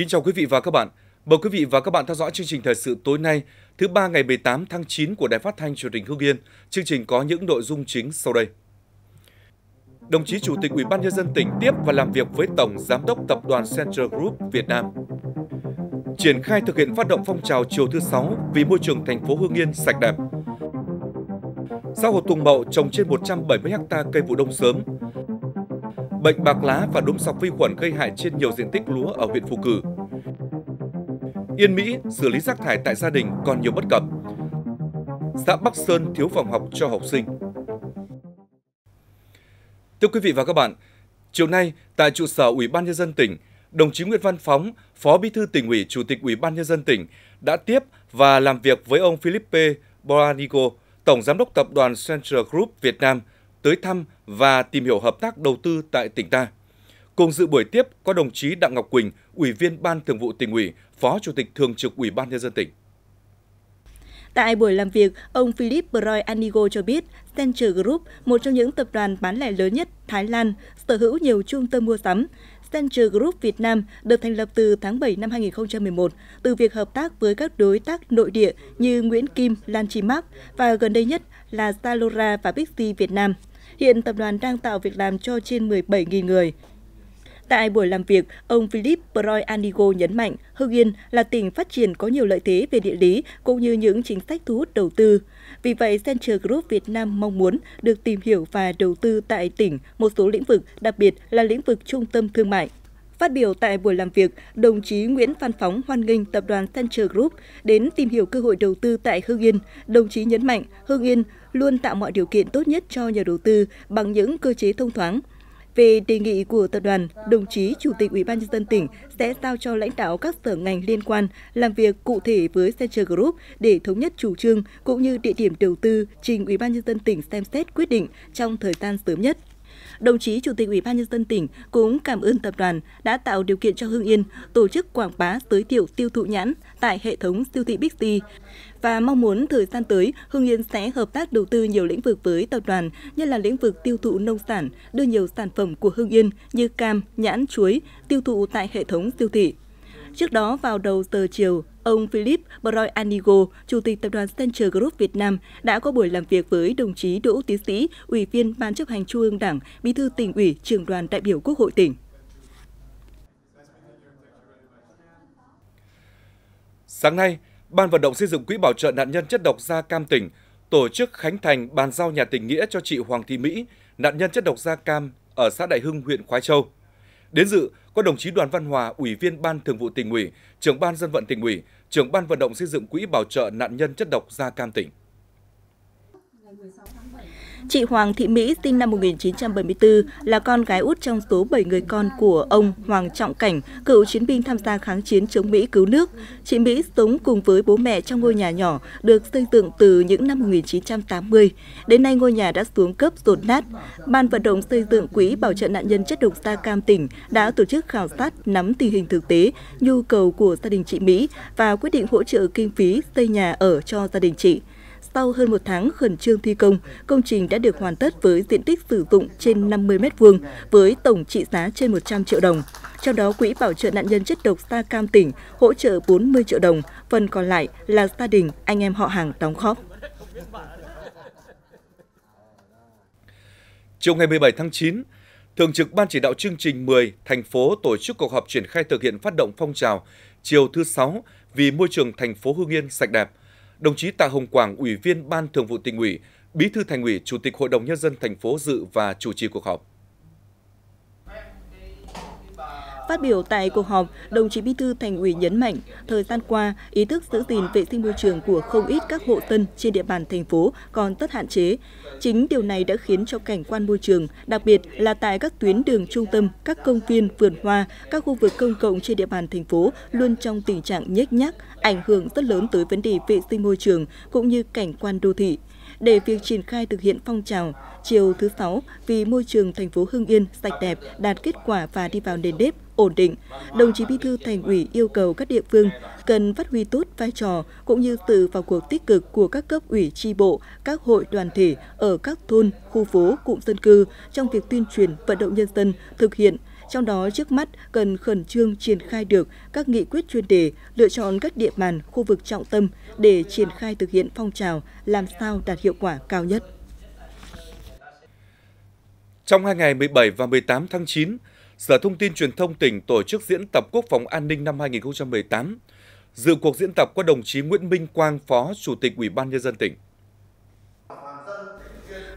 Kính chào quý vị và các bạn. Mời quý vị và các bạn theo dõi chương trình thời sự tối nay, thứ ba ngày 18 tháng 9 của Đài Phát thanh Truyền hình Hưng Yên. Chương trình có những nội dung chính sau đây. Đồng chí Chủ tịch Ủy ban nhân dân tỉnh tiếp và làm việc với Tổng Giám đốc Tập đoàn Central Group Việt Nam. Triển khai thực hiện phát động phong trào chiều thứ 6 vì môi trường thành phố Hưng Yên sạch đẹp. Xã hội Tùng Mậu trồng trên 170 ha cây vụ đông sớm. Bệnh bạc lá và đốm sọc vi khuẩn gây hại trên nhiều diện tích lúa ở huyện Phù Cử. Yên Mỹ xử lý rác thải tại gia đình còn nhiều bất cập. Xã Bắc Sơn thiếu phòng học cho học sinh. Thưa quý vị và các bạn, chiều nay tại trụ sở Ủy ban nhân dân tỉnh, đồng chí Nguyễn Văn Phóng, Phó Bí thư tỉnh ủy, Chủ tịch Ủy ban nhân dân tỉnh đã tiếp và làm việc với ông Philippe Boranigo, Tổng giám đốc tập đoàn Central Group Việt Nam tới thăm và tìm hiểu hợp tác đầu tư tại tỉnh ta. Cùng dự buổi tiếp có đồng chí Đặng Ngọc Quỳnh, Ủy viên Ban Thường vụ tỉnh ủy, Phó Chủ tịch Thường trực Ủy ban nhân dân tỉnh. Tại buổi làm việc, ông Philip Broy Anigo cho biết Central Group, một trong những tập đoàn bán lẻ lớn nhất Thái Lan, sở hữu nhiều trung tâm mua sắm. Central Group Việt Nam được thành lập từ tháng 7 năm 2011 từ việc hợp tác với các đối tác nội địa như Nguyễn Kim, Lan Chi Mark và gần đây nhất là Zalora và Bixi Việt Nam. Hiện tập đoàn đang tạo việc làm cho trên 17.000 người. Tại buổi làm việc, ông Philip Broy Anigo nhấn mạnh Hưng Yên là tỉnh phát triển có nhiều lợi thế về địa lý cũng như những chính sách thu hút đầu tư. Vì vậy, Central Group Việt Nam mong muốn được tìm hiểu và đầu tư tại tỉnh một số lĩnh vực, đặc biệt là lĩnh vực trung tâm thương mại. Phát biểu tại buổi làm việc, đồng chí Nguyễn Văn Phóng hoan nghênh tập đoàn Central Group đến tìm hiểu cơ hội đầu tư tại Hưng Yên. Đồng chí nhấn mạnh Hưng Yên luôn tạo mọi điều kiện tốt nhất cho nhà đầu tư bằng những cơ chế thông thoáng, về đề nghị của tập đoàn, đồng chí Chủ tịch Ủy ban nhân dân tỉnh sẽ giao cho lãnh đạo các sở ngành liên quan làm việc cụ thể với Central Group để thống nhất chủ trương cũng như địa điểm đầu tư trình Ủy ban nhân dân tỉnh xem xét quyết định trong thời gian sớm nhất đồng chí Chủ tịch Ủy ban nhân dân tỉnh cũng cảm ơn tập đoàn đã tạo điều kiện cho Hưng Yên tổ chức quảng bá giới thiệu tiêu thụ nhãn tại hệ thống siêu thị Big C và mong muốn thời gian tới Hưng Yên sẽ hợp tác đầu tư nhiều lĩnh vực với tập đoàn, như là lĩnh vực tiêu thụ nông sản, đưa nhiều sản phẩm của Hưng Yên như cam, nhãn, chuối tiêu thụ tại hệ thống siêu thị. Trước đó vào đầu giờ chiều, ông Philip Broy Anigo, Chủ tịch Tập đoàn Central Group Việt Nam đã có buổi làm việc với đồng chí Đỗ Tiến Sĩ, Ủy viên Ban chấp hành Trung ương Đảng, Bí thư tỉnh ủy, trưởng đoàn đại biểu Quốc hội tỉnh. Sáng nay, Ban vận động xây dựng quỹ bảo trợ nạn nhân chất độc da cam tỉnh tổ chức khánh thành bàn giao nhà tình nghĩa cho chị Hoàng Thị Mỹ, nạn nhân chất độc da cam ở xã Đại Hưng, huyện Khói Châu. Đến dự có đồng chí Đoàn Văn Hòa, Ủy viên Ban Thường vụ tỉnh ủy, trưởng Ban dân vận tỉnh ủy, trưởng Ban vận động xây dựng quỹ bảo trợ nạn nhân chất độc da cam tỉnh. Chị Hoàng Thị Mỹ sinh năm 1974 là con gái út trong số 7 người con của ông Hoàng Trọng Cảnh, cựu chiến binh tham gia kháng chiến chống Mỹ cứu nước. Chị Mỹ sống cùng với bố mẹ trong ngôi nhà nhỏ được xây dựng từ những năm 1980. Đến nay ngôi nhà đã xuống cấp rột nát. Ban vận động xây dựng quỹ bảo trợ nạn nhân chất độc da cam tỉnh đã tổ chức khảo sát nắm tình hình thực tế, nhu cầu của gia đình chị Mỹ và quyết định hỗ trợ kinh phí xây nhà ở cho gia đình chị. Sau hơn một tháng khẩn trương thi công, công trình đã được hoàn tất với diện tích sử dụng trên 50 m2 với tổng trị giá trên 100 triệu đồng. Trong đó, Quỹ bảo trợ nạn nhân chất độc Sa cam tỉnh hỗ trợ 40 triệu đồng, phần còn lại là gia đình, anh em họ hàng đóng góp. Chiều ngày 17 tháng 9, Thường trực Ban chỉ đạo chương trình 10 thành phố tổ chức cuộc họp triển khai thực hiện phát động phong trào chiều thứ 6 vì môi trường thành phố Hương Yên sạch đẹp đồng chí Tạ Hồng Quảng, Ủy viên Ban Thường vụ Tỉnh ủy, Bí thư Thành ủy, Chủ tịch Hội đồng nhân dân thành phố dự và chủ trì cuộc họp. Phát biểu tại cuộc họp, đồng chí Bí thư Thành ủy nhấn mạnh, thời gian qua, ý thức giữ gìn vệ sinh môi trường của không ít các hộ dân trên địa bàn thành phố còn rất hạn chế. Chính điều này đã khiến cho cảnh quan môi trường, đặc biệt là tại các tuyến đường trung tâm, các công viên, vườn hoa, các khu vực công cộng trên địa bàn thành phố luôn trong tình trạng nhếch nhác, ảnh hưởng rất lớn tới vấn đề vệ sinh môi trường cũng như cảnh quan đô thị để việc triển khai thực hiện phong trào chiều thứ sáu vì môi trường thành phố Hưng Yên sạch đẹp đạt kết quả và đi vào nền nếp ổn định. Đồng chí Bí thư Thành ủy yêu cầu các địa phương cần phát huy tốt vai trò cũng như tự vào cuộc tích cực của các cấp ủy tri bộ, các hội đoàn thể ở các thôn, khu phố, cụm dân cư trong việc tuyên truyền vận động nhân dân thực hiện Trong đó trước mắt cần khẩn trương triển khai được các nghị quyết chuyên đề, lựa chọn các địa bàn, khu vực trọng tâm để triển khai thực hiện phong trào làm sao đạt hiệu quả cao nhất. Trong hai ngày 17 và 18 tháng 9, Sở Thông tin Truyền thông tỉnh tổ chức diễn tập Quốc phòng an ninh năm 2018. Dự cuộc diễn tập có đồng chí Nguyễn Minh Quang, Phó Chủ tịch Ủy ban Nhân dân tỉnh.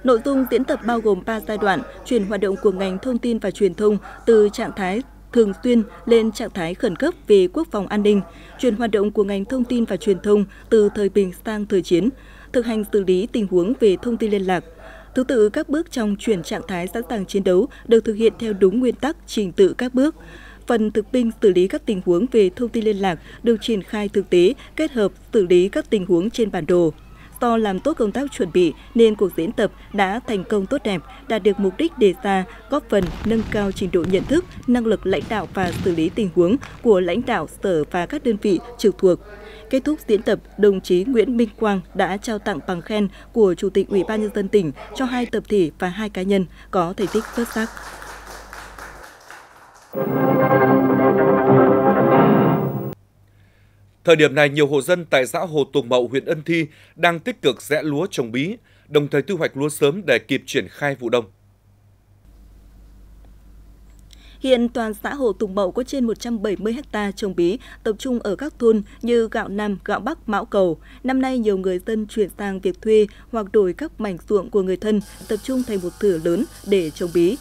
Nội dung diễn tập bao gồm 3 giai đoạn, chuyển hoạt động của ngành thông tin và truyền thông từ trạng thái thường xuyên lên trạng thái khẩn cấp về quốc phòng an ninh, chuyển hoạt động của ngành thông tin và truyền thông từ thời bình sang thời chiến, thực hành xử lý tình huống về thông tin liên lạc. Thứ tự, các bước trong chuyển trạng thái sẵn sàng chiến đấu được thực hiện theo đúng nguyên tắc, trình tự các bước. Phần thực binh xử lý các tình huống về thông tin liên lạc được triển khai thực tế, kết hợp xử lý các tình huống trên bản đồ do làm tốt công tác chuẩn bị nên cuộc diễn tập đã thành công tốt đẹp, đạt được mục đích đề ra, góp phần nâng cao trình độ nhận thức, năng lực lãnh đạo và xử lý tình huống của lãnh đạo sở và các đơn vị trực thuộc. Kết thúc diễn tập, đồng chí Nguyễn Minh Quang đã trao tặng bằng khen của Chủ tịch Ủy ban nhân dân tỉnh cho hai tập thể và hai cá nhân có thành tích xuất sắc. Thời điểm này, nhiều hộ dân tại xã Hồ Tùng Mậu, huyện Ân Thi đang tích cực rẽ lúa trồng bí, đồng thời thu hoạch lúa sớm để kịp triển khai vụ đông. Hiện toàn xã Hồ Tùng Mậu có trên 170 ha trồng bí, tập trung ở các thôn như Gạo Nam, Gạo Bắc, Mão Cầu. Năm nay, nhiều người dân chuyển sang việc thuê hoặc đổi các mảnh ruộng của người thân, tập trung thành một thửa lớn để trồng bí.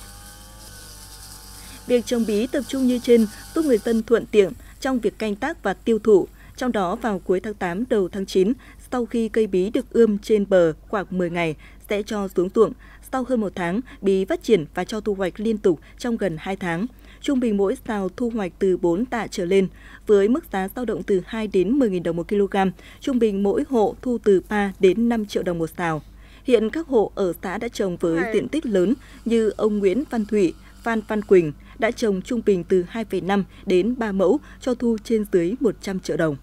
Việc trồng bí tập trung như trên giúp người dân thuận tiện trong việc canh tác và tiêu thụ. Trong đó vào cuối tháng 8 đầu tháng 9, sau khi cây bí được ươm trên bờ khoảng 10 ngày sẽ cho xuống ruộng. Sau hơn một tháng, bí phát triển và cho thu hoạch liên tục trong gần 2 tháng. Trung bình mỗi xào thu hoạch từ 4 tạ trở lên, với mức giá dao động từ 2 đến 10.000 đồng một kg. Trung bình mỗi hộ thu từ 3 đến 5 triệu đồng một xào. Hiện các hộ ở xã đã trồng với diện tích lớn như ông Nguyễn Văn Thụy, Phan Văn Quỳnh đã trồng trung bình từ 2,5 đến 3 mẫu cho thu trên dưới 100 triệu đồng.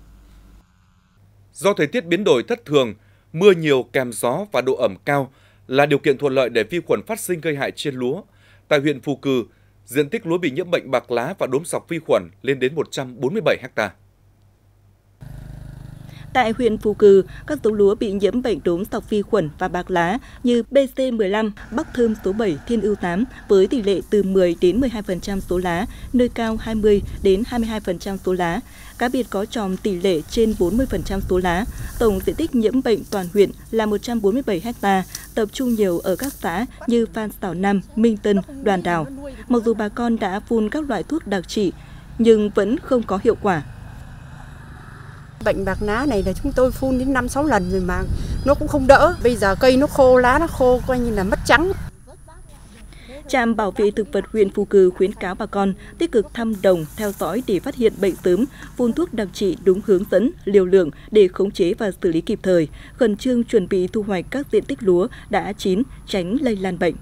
Do thời tiết biến đổi thất thường, mưa nhiều kèm gió và độ ẩm cao là điều kiện thuận lợi để vi khuẩn phát sinh gây hại trên lúa. Tại huyện Phù Cừ, diện tích lúa bị nhiễm bệnh bạc lá và đốm sọc vi khuẩn lên đến 147 ha. Tại huyện Phù Cừ, các giống lúa bị nhiễm bệnh đốm sọc vi khuẩn và bạc lá như BC15, Bắc Thơm số 7, Thiên ưu 8 với tỷ lệ từ 10 đến 12% số lá, nơi cao 20 đến 22% số lá. Cá biệt có tròm tỷ lệ trên 40% số lá. Tổng diện tích nhiễm bệnh toàn huyện là 147 ha, tập trung nhiều ở các xã như Phan Xảo Nam, Minh Tân, Đoàn Đào. Mặc dù bà con đã phun các loại thuốc đặc trị, nhưng vẫn không có hiệu quả. Bệnh bạc lá này là chúng tôi phun đến 5-6 lần rồi mà nó cũng không đỡ. Bây giờ cây nó khô, lá nó khô, coi như là mất trắng. Trạm Bảo vệ Thực vật huyện Phù Cử khuyến cáo bà con tích cực thăm đồng, theo dõi để phát hiện bệnh sớm, phun thuốc đặc trị đúng hướng dẫn, liều lượng để khống chế và xử lý kịp thời, khẩn trương chuẩn bị thu hoạch các diện tích lúa đã chín, tránh lây lan bệnh.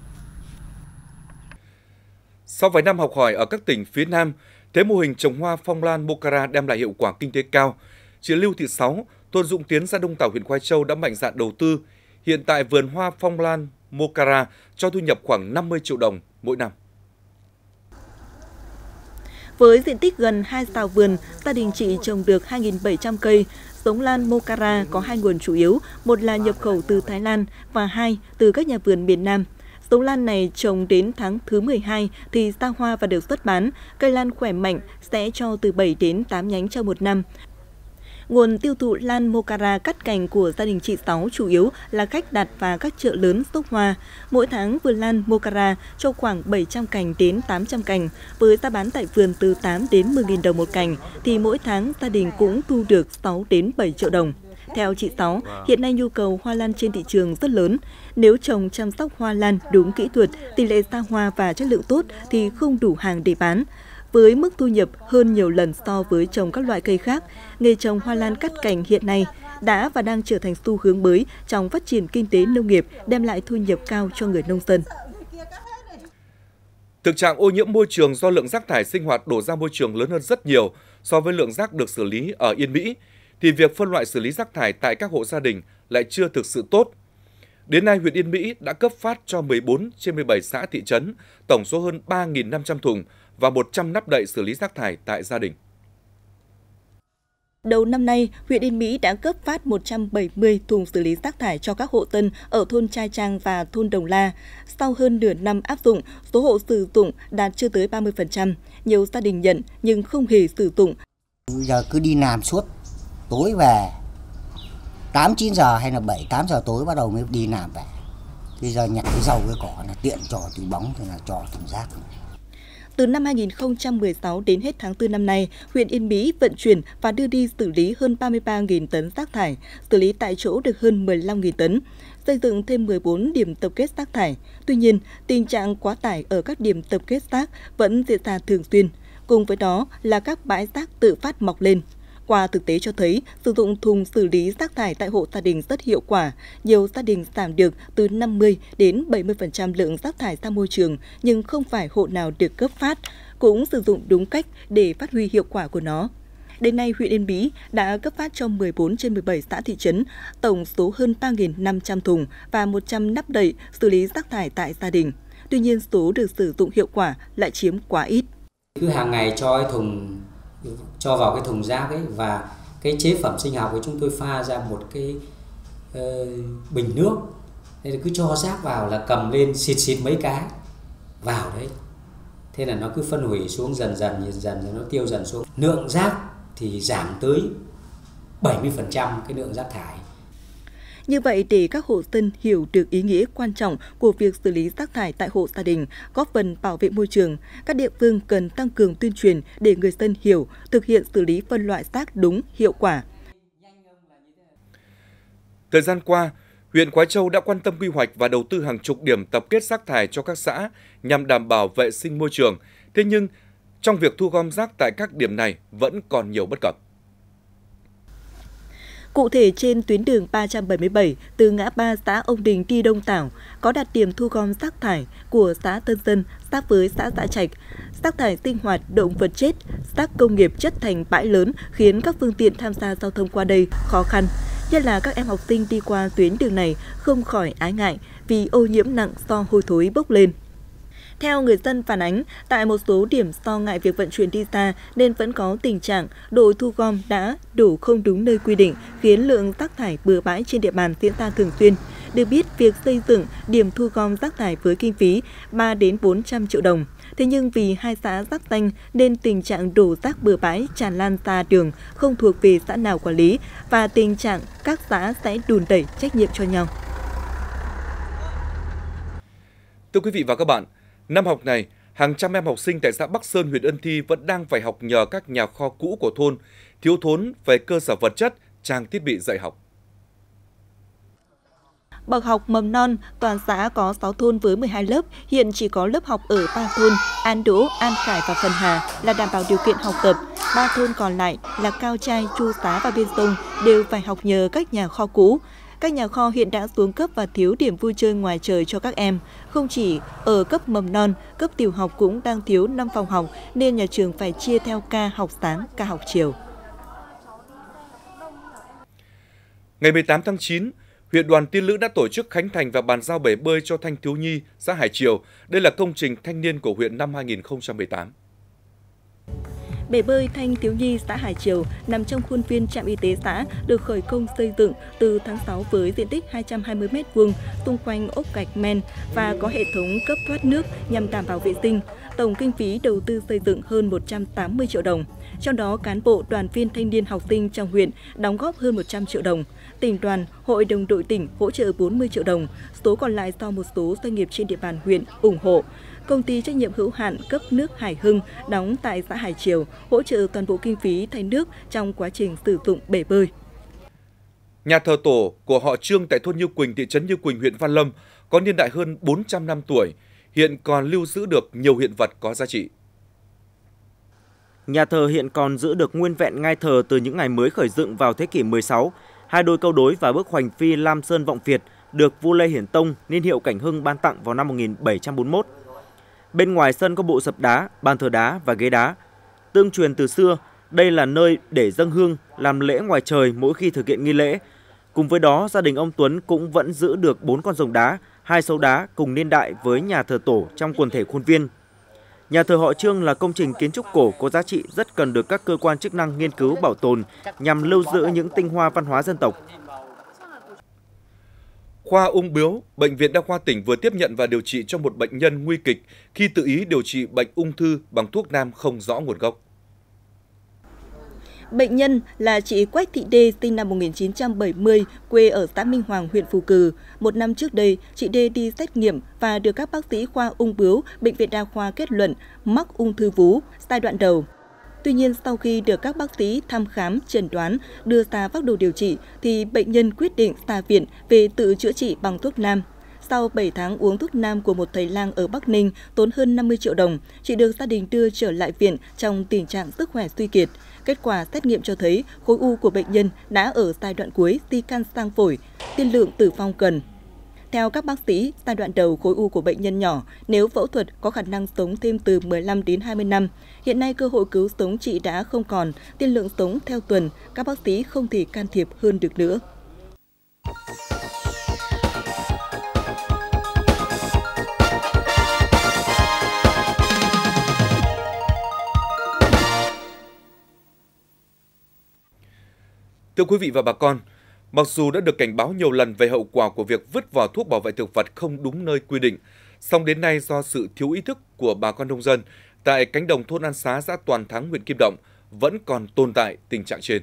Sau vài năm học hỏi ở các tỉnh phía Nam, thế mô hình trồng hoa phong lan Bokara đem lại hiệu quả kinh tế cao. Chị Lưu Thị Sáu, thôn Dụng Tiến, xã Đông Tảo, huyện Khoai Châu đã mạnh dạn đầu tư. Hiện tại vườn hoa phong lan Mokara cho thu nhập khoảng 50 triệu đồng mỗi năm. Với diện tích gần 2 xào vườn, gia đình chị trồng được 2.700 cây. Giống lan Mokara có hai nguồn chủ yếu, một là nhập khẩu từ Thái Lan và hai từ các nhà vườn miền Nam. Giống lan này trồng đến tháng thứ 12 thì ra hoa và được xuất bán. Cây lan khỏe mạnh sẽ cho từ 7 đến 8 nhánh trong một năm. Nguồn tiêu thụ lan Mocara cắt cành của gia đình chị Sáu chủ yếu là khách đặt và các chợ lớn sốc hoa. Mỗi tháng vườn lan Mocara cho khoảng 700 cành đến 800 cành. Với giá bán tại vườn từ 8 đến 10.000 đồng một cành, thì mỗi tháng gia đình cũng thu được 6 đến 7 triệu đồng. Theo chị Sáu, hiện nay nhu cầu hoa lan trên thị trường rất lớn. Nếu trồng chăm sóc hoa lan đúng kỹ thuật, tỷ lệ ra hoa và chất lượng tốt thì không đủ hàng để bán với mức thu nhập hơn nhiều lần so với trồng các loại cây khác, nghề trồng hoa lan cắt cành hiện nay đã và đang trở thành xu hướng mới trong phát triển kinh tế nông nghiệp, đem lại thu nhập cao cho người nông dân. Thực trạng ô nhiễm môi trường do lượng rác thải sinh hoạt đổ ra môi trường lớn hơn rất nhiều so với lượng rác được xử lý ở Yên Mỹ, thì việc phân loại xử lý rác thải tại các hộ gia đình lại chưa thực sự tốt. Đến nay, huyện Yên Mỹ đã cấp phát cho 14 trên 17 xã thị trấn, tổng số hơn 3.500 thùng và 100 nắp đậy xử lý rác thải tại gia đình. Đầu năm nay, huyện Yên Mỹ đã cấp phát 170 thùng xử lý rác thải cho các hộ dân ở thôn Trai Trang và thôn Đồng La. Sau hơn nửa năm áp dụng, số hộ sử dụng đạt chưa tới 30%. Nhiều gia đình nhận nhưng không hề sử dụng. Bây giờ cứ đi làm suốt, tối về 8 9 giờ hay là 7 8 giờ tối bắt đầu mới đi làm về. Bây giờ nhặt cái rau cái cỏ là tiện trò từ bóng thì là trò thùng rác. Từ năm 2016 đến hết tháng 4 năm nay, huyện Yên Mỹ vận chuyển và đưa đi xử lý hơn 33.000 tấn rác thải, xử lý tại chỗ được hơn 15.000 tấn, xây dựng thêm 14 điểm tập kết rác thải. Tuy nhiên, tình trạng quá tải ở các điểm tập kết rác vẫn diễn ra thường xuyên. Cùng với đó là các bãi rác tự phát mọc lên, qua thực tế cho thấy, sử dụng thùng xử lý rác thải tại hộ gia đình rất hiệu quả. Nhiều gia đình giảm được từ 50 đến 70% lượng rác thải ra môi trường, nhưng không phải hộ nào được cấp phát, cũng sử dụng đúng cách để phát huy hiệu quả của nó. Đến nay, huyện Yên Bí đã cấp phát cho 14 trên 17 xã thị trấn, tổng số hơn 3.500 thùng và 100 nắp đậy xử lý rác thải tại gia đình. Tuy nhiên, số được sử dụng hiệu quả lại chiếm quá ít. Cứ hàng ngày cho thùng cho vào cái thùng rác ấy và cái chế phẩm sinh học của chúng tôi pha ra một cái uh, bình nước. Thế cứ cho rác vào là cầm lên xịt xịt mấy cái vào đấy. Thế là nó cứ phân hủy xuống dần dần dần dần rồi nó tiêu dần xuống. Lượng rác thì giảm tới 70% cái lượng rác thải như vậy, để các hộ dân hiểu được ý nghĩa quan trọng của việc xử lý rác thải tại hộ gia đình, góp phần bảo vệ môi trường, các địa phương cần tăng cường tuyên truyền để người dân hiểu, thực hiện xử lý phân loại rác đúng, hiệu quả. Thời gian qua, huyện Quái Châu đã quan tâm quy hoạch và đầu tư hàng chục điểm tập kết rác thải cho các xã nhằm đảm bảo vệ sinh môi trường. Thế nhưng, trong việc thu gom rác tại các điểm này vẫn còn nhiều bất cập. Cụ thể trên tuyến đường 377 từ ngã ba xã Ông Đình đi Đông Tảo có đặt điểm thu gom rác thải của xã Tân Dân sát với xã Dạ Trạch. Rác thải sinh hoạt động vật chết, rác công nghiệp chất thành bãi lớn khiến các phương tiện tham gia giao thông qua đây khó khăn. Nhất là các em học sinh đi qua tuyến đường này không khỏi ái ngại vì ô nhiễm nặng do hôi thối bốc lên. Theo người dân phản ánh, tại một số điểm do ngại việc vận chuyển đi xa nên vẫn có tình trạng đội thu gom đã đổ không đúng nơi quy định, khiến lượng rác thải bừa bãi trên địa bàn diễn ra thường xuyên. Được biết, việc xây dựng điểm thu gom rác thải với kinh phí 3 đến 400 triệu đồng. Thế nhưng vì hai xã giáp danh nên tình trạng đổ rác bừa bãi tràn lan ra đường không thuộc về xã nào quản lý và tình trạng các xã sẽ đùn đẩy trách nhiệm cho nhau. Thưa quý vị và các bạn, Năm học này, hàng trăm em học sinh tại xã Bắc Sơn, huyện Ân Thi vẫn đang phải học nhờ các nhà kho cũ của thôn, thiếu thốn về cơ sở vật chất, trang thiết bị dạy học. Bậc học mầm non, toàn xã có 6 thôn với 12 lớp, hiện chỉ có lớp học ở 3 thôn, An Đỗ, An Khải và Phần Hà là đảm bảo điều kiện học tập. Ba thôn còn lại là Cao Trai, Chu Xá và Biên Sông đều phải học nhờ các nhà kho cũ. Các nhà kho hiện đã xuống cấp và thiếu điểm vui chơi ngoài trời cho các em. Không chỉ ở cấp mầm non, cấp tiểu học cũng đang thiếu 5 phòng học nên nhà trường phải chia theo ca học sáng, ca học chiều. Ngày 18 tháng 9, huyện Đoàn Tiên Lữ đã tổ chức khánh thành và bàn giao bể bơi cho thanh thiếu nhi xã Hải Triều. Đây là công trình thanh niên của huyện năm 2018. Bể bơi Thanh Thiếu Nhi xã Hải Triều nằm trong khuôn viên trạm y tế xã được khởi công xây dựng từ tháng 6 với diện tích 220 m2 xung quanh ốp gạch men và có hệ thống cấp thoát nước nhằm đảm bảo vệ sinh. Tổng kinh phí đầu tư xây dựng hơn 180 triệu đồng. Trong đó, cán bộ đoàn viên thanh niên học sinh trong huyện đóng góp hơn 100 triệu đồng. Tỉnh đoàn, Hội đồng đội tỉnh hỗ trợ 40 triệu đồng, số còn lại do một số doanh nghiệp trên địa bàn huyện ủng hộ công ty trách nhiệm hữu hạn cấp nước Hải Hưng đóng tại xã Hải Triều hỗ trợ toàn bộ kinh phí thay nước trong quá trình sử dụng bể bơi. Nhà thờ tổ của họ Trương tại thôn Như Quỳnh, thị trấn Như Quỳnh, huyện Văn Lâm có niên đại hơn 400 năm tuổi, hiện còn lưu giữ được nhiều hiện vật có giá trị. Nhà thờ hiện còn giữ được nguyên vẹn ngai thờ từ những ngày mới khởi dựng vào thế kỷ 16. Hai đôi câu đối và bức hoành phi Lam Sơn Vọng Việt được vua Lê Hiển Tông niên hiệu Cảnh Hưng ban tặng vào năm 1741. Bên ngoài sân có bộ sập đá, bàn thờ đá và ghế đá. Tương truyền từ xưa, đây là nơi để dâng hương, làm lễ ngoài trời mỗi khi thực hiện nghi lễ. Cùng với đó, gia đình ông Tuấn cũng vẫn giữ được bốn con rồng đá, hai sâu đá cùng niên đại với nhà thờ tổ trong quần thể khuôn viên. Nhà thờ họ Trương là công trình kiến trúc cổ có giá trị rất cần được các cơ quan chức năng nghiên cứu bảo tồn nhằm lưu giữ những tinh hoa văn hóa dân tộc. Khoa ung biếu, Bệnh viện Đa khoa tỉnh vừa tiếp nhận và điều trị cho một bệnh nhân nguy kịch khi tự ý điều trị bệnh ung thư bằng thuốc nam không rõ nguồn gốc. Bệnh nhân là chị Quách Thị Đê sinh năm 1970, quê ở xã Minh Hoàng, huyện Phù Cử. Một năm trước đây, chị Đê đi xét nghiệm và được các bác sĩ khoa ung bướu, Bệnh viện Đa khoa kết luận mắc ung thư vú giai đoạn đầu. Tuy nhiên, sau khi được các bác sĩ thăm khám, chẩn đoán, đưa ra phác đồ điều trị, thì bệnh nhân quyết định xa viện về tự chữa trị bằng thuốc nam. Sau 7 tháng uống thuốc nam của một thầy lang ở Bắc Ninh tốn hơn 50 triệu đồng, chị được gia đình đưa trở lại viện trong tình trạng sức khỏe suy kiệt. Kết quả xét nghiệm cho thấy khối u của bệnh nhân đã ở giai đoạn cuối di căn sang phổi, tiên lượng tử vong cần. Theo các bác sĩ, giai đoạn đầu khối u của bệnh nhân nhỏ, nếu phẫu thuật có khả năng sống thêm từ 15 đến 20 năm. Hiện nay cơ hội cứu sống chị đã không còn, tiên lượng sống theo tuần, các bác sĩ không thể can thiệp hơn được nữa. Thưa quý vị và bà con, mặc dù đã được cảnh báo nhiều lần về hậu quả của việc vứt vỏ thuốc bảo vệ thực vật không đúng nơi quy định, song đến nay do sự thiếu ý thức của bà con nông dân, tại cánh đồng thôn An Xá xã Toàn Thắng huyện Kim Động vẫn còn tồn tại tình trạng trên.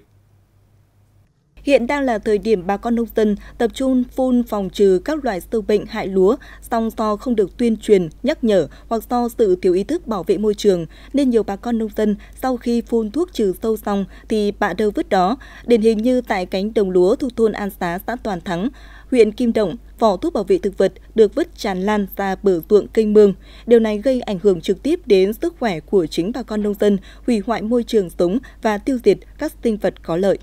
Hiện đang là thời điểm bà con nông dân tập trung phun phòng trừ các loại sâu bệnh hại lúa, song do không được tuyên truyền, nhắc nhở hoặc do sự thiếu ý thức bảo vệ môi trường, nên nhiều bà con nông dân sau khi phun thuốc trừ sâu xong thì bạ đâu vứt đó. Điển hình như tại cánh đồng lúa thuộc thôn An Xá, xã Toàn Thắng, huyện Kim Động, vỏ thuốc bảo vệ thực vật được vứt tràn lan ra bờ ruộng kênh mương. Điều này gây ảnh hưởng trực tiếp đến sức khỏe của chính bà con nông dân, hủy hoại môi trường sống và tiêu diệt các sinh vật có lợi.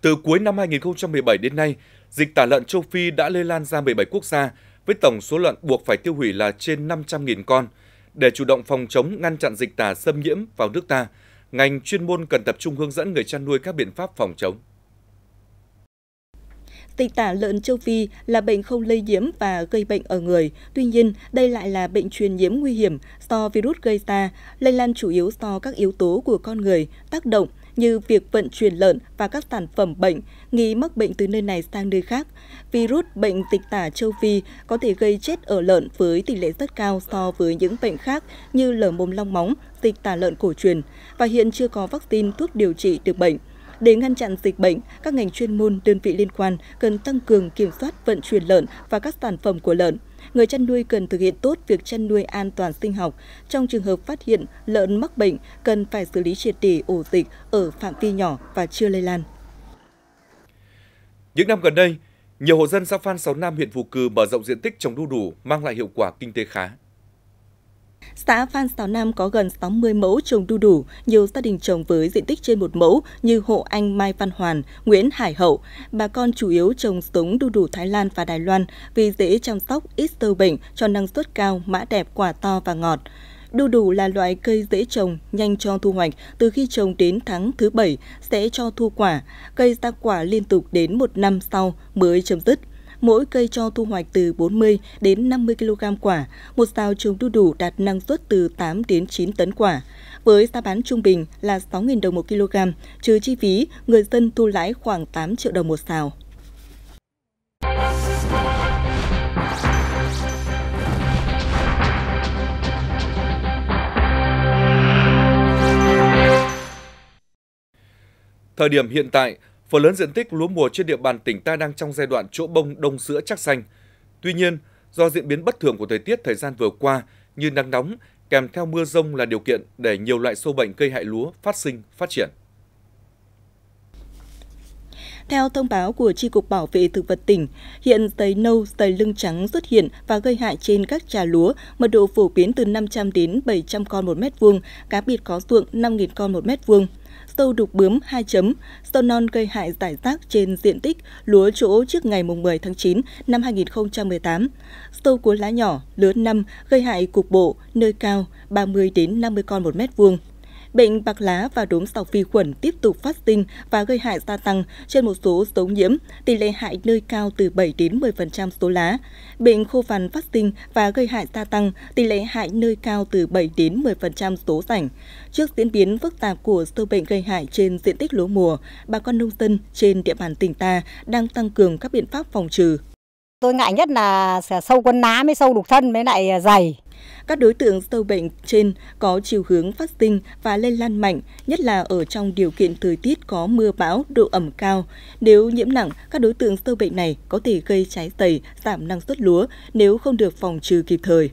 Từ cuối năm 2017 đến nay, dịch tả lợn châu Phi đã lây lan ra 17 quốc gia, với tổng số lợn buộc phải tiêu hủy là trên 500.000 con. Để chủ động phòng chống ngăn chặn dịch tả xâm nhiễm vào nước ta, ngành chuyên môn cần tập trung hướng dẫn người chăn nuôi các biện pháp phòng chống. Dịch tả lợn châu Phi là bệnh không lây nhiễm và gây bệnh ở người. Tuy nhiên, đây lại là bệnh truyền nhiễm nguy hiểm do virus gây ra, lây lan chủ yếu do các yếu tố của con người tác động như việc vận chuyển lợn và các sản phẩm bệnh nghi mắc bệnh từ nơi này sang nơi khác. Virus bệnh dịch tả châu Phi có thể gây chết ở lợn với tỷ lệ rất cao so với những bệnh khác như lở mồm long móng, dịch tả lợn cổ truyền và hiện chưa có vaccine thuốc điều trị được bệnh. Để ngăn chặn dịch bệnh, các ngành chuyên môn, đơn vị liên quan cần tăng cường kiểm soát vận chuyển lợn và các sản phẩm của lợn. Người chăn nuôi cần thực hiện tốt việc chăn nuôi an toàn sinh học. Trong trường hợp phát hiện lợn mắc bệnh, cần phải xử lý triệt để ổ dịch ở phạm vi nhỏ và chưa lây lan. Những năm gần đây, nhiều hộ dân xã Phan Sáu Nam huyện Phù Cử mở rộng diện tích trồng đu đủ mang lại hiệu quả kinh tế khá. Xã Phan Xào Nam có gần 60 mẫu trồng đu đủ, nhiều gia đình trồng với diện tích trên một mẫu như hộ anh Mai Văn Hoàn, Nguyễn Hải Hậu. Bà con chủ yếu trồng giống đu đủ Thái Lan và Đài Loan vì dễ chăm sóc, ít sâu bệnh, cho năng suất cao, mã đẹp, quả to và ngọt. Đu đủ là loại cây dễ trồng, nhanh cho thu hoạch, từ khi trồng đến tháng thứ 7 sẽ cho thu quả, cây ra quả liên tục đến một năm sau mới chấm dứt mỗi cây cho thu hoạch từ 40 đến 50 kg quả, một sào trồng đu đủ đạt năng suất từ 8 đến 9 tấn quả. Với giá bán trung bình là 6.000 đồng một kg, trừ chi phí, người dân thu lãi khoảng 8 triệu đồng một sào. Thời điểm hiện tại, Phần lớn diện tích lúa mùa trên địa bàn tỉnh ta đang trong giai đoạn chỗ bông đông sữa chắc xanh. Tuy nhiên, do diễn biến bất thường của thời tiết thời gian vừa qua như nắng nóng kèm theo mưa rông là điều kiện để nhiều loại sâu bệnh gây hại lúa phát sinh, phát triển. Theo thông báo của Tri Cục Bảo vệ Thực vật tỉnh, hiện tấy nâu, tấy lưng trắng xuất hiện và gây hại trên các trà lúa, mật độ phổ biến từ 500 đến 700 con một mét vuông, cá biệt có ruộng 5.000 con một mét vuông sâu đục bướm 2 chấm, sâu non gây hại giải rác trên diện tích lúa chỗ trước ngày 10 tháng 9 năm 2018. Sâu cuốn lá nhỏ, lứa 5 gây hại cục bộ, nơi cao 30 đến 50 con một mét vuông. Bệnh bạc lá và đốm sọc vi khuẩn tiếp tục phát sinh và gây hại gia tăng trên một số số nhiễm, tỷ lệ hại nơi cao từ 7 đến 10% số lá. Bệnh khô vằn phát sinh và gây hại gia tăng, tỷ lệ hại nơi cao từ 7 đến 10% số rảnh. Trước diễn biến phức tạp của sâu bệnh gây hại trên diện tích lúa mùa, bà con nông dân trên địa bàn tỉnh ta đang tăng cường các biện pháp phòng trừ. Tôi ngại nhất là sâu quân ná mới sâu đục thân mới lại dày. Các đối tượng sâu bệnh trên có chiều hướng phát sinh và lây lan mạnh, nhất là ở trong điều kiện thời tiết có mưa bão, độ ẩm cao. Nếu nhiễm nặng, các đối tượng sâu bệnh này có thể gây cháy tẩy, giảm năng suất lúa nếu không được phòng trừ kịp thời.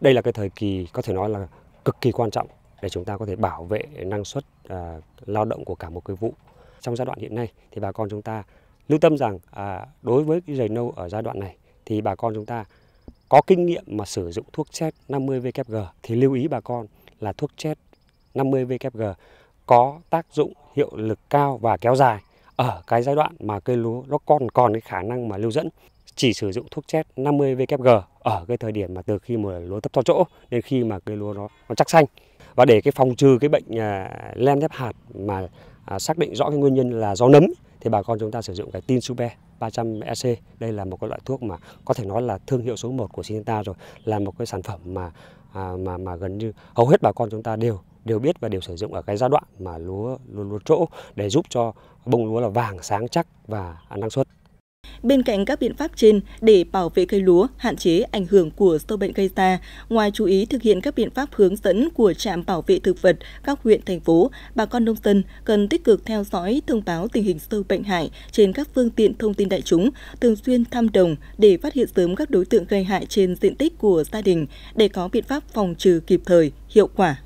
Đây là cái thời kỳ có thể nói là cực kỳ quan trọng để chúng ta có thể bảo vệ năng suất à, lao động của cả một cái vụ. Trong giai đoạn hiện nay thì bà con chúng ta lưu tâm rằng à, đối với cái dày nâu ở giai đoạn này thì bà con chúng ta có kinh nghiệm mà sử dụng thuốc chết 50 VKG thì lưu ý bà con là thuốc chết 50 VKG có tác dụng hiệu lực cao và kéo dài ở cái giai đoạn mà cây lúa nó còn còn cái khả năng mà lưu dẫn. Chỉ sử dụng thuốc chết 50 VKG ở cái thời điểm mà từ khi mà lúa thấp cho chỗ đến khi mà cây lúa nó, nó chắc xanh. Và để cái phòng trừ cái bệnh à, lem thép hạt mà à, xác định rõ cái nguyên nhân là do nấm thì bà con chúng ta sử dụng cái tin super 300 EC. Đây là một cái loại thuốc mà có thể nói là thương hiệu số 1 của Syngenta rồi, là một cái sản phẩm mà à, mà mà gần như hầu hết bà con chúng ta đều đều biết và đều sử dụng ở cái giai đoạn mà lúa lúa, lúa trỗ để giúp cho bông lúa là vàng sáng chắc và năng suất. Bên cạnh các biện pháp trên để bảo vệ cây lúa, hạn chế ảnh hưởng của sâu bệnh gây ra, ngoài chú ý thực hiện các biện pháp hướng dẫn của trạm bảo vệ thực vật các huyện thành phố, bà con nông dân cần tích cực theo dõi thông báo tình hình sâu bệnh hại trên các phương tiện thông tin đại chúng, thường xuyên thăm đồng để phát hiện sớm các đối tượng gây hại trên diện tích của gia đình để có biện pháp phòng trừ kịp thời, hiệu quả.